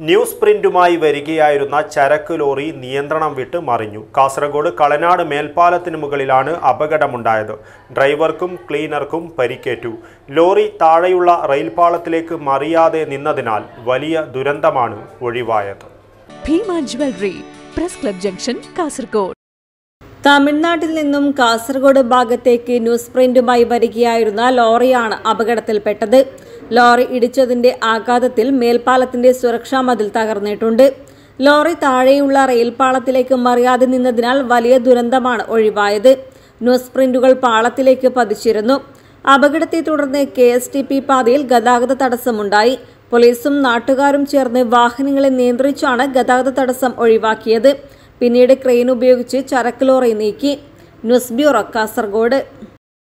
News പ്രിന്റുമായി വരികയായിരുന്ന ചരക്ക് lorry നിയന്ത്രണം വിട്ട് മറിഞ്ഞു. കാസർഗോഡ് കളനാട് മേൽപ്പാലത്തിന് മുകളിലാണ് അപകടമുണ്ടായത്. ഡ്രൈവർക്കും ക്ലീനർക്കും പരിക്കേറ്റു. ലോറി താഴെയുള്ള റെയിൽപാളത്തിലേക്ക് മറിയാതെ നിന്നതിനാൽ വലിയ ദുരന്തമാണ് ഒഴിവായത്. Bhima jewellery press club junction Kasaragod. തമിഴ്നാട്ടിൽ നിന്നും കാസർഗോഡ് ഭാഗത്തേക്ക് ന്യൂസ് പ്രിന്റുമായി വരികയായിരുന്ന ലോറിയാണ് അപകടത്തിൽപ്പെട്ടത്. ലോറി ഇടിച്ചതിന്റെ ആഘാതത്തിൽ മേൽപ്പാലത്തിന്റെ സുരക്ഷാ മതിൽ തകർന്നിട്ടുണ്ട്. ലോറി താഴെയുള്ള റെയിൽപാളത്തിലേക്ക് മറിയാതെ നിന്നതിനാൽ വലിയ ദുരന്തമാണ് ഒഴിവായത്. ന്യൂസ് പ്രിന്റുകൾ പാളത്തിലേക്ക് പതിച്ചിരുന്നു. അപകടത്തെ തുടർന്ന് കെ എസ് ടി പി പാതയിൽ ഗതാഗത തടസ്സമുണ്ടായി. പോലീസും നാട്ടുകാരും ചേർന്ന് വാഹനങ്ങളെ നിയന്ത്രിച്ചാണ് ഗതാഗത തടസ്സം ഒഴിവാക്കിയത്. പിന്നീട് ക്രെയിൻ ഉപയോഗിച്ച് ചരക്ക് ലോറി നീക്കി. News bureau Kasaragod.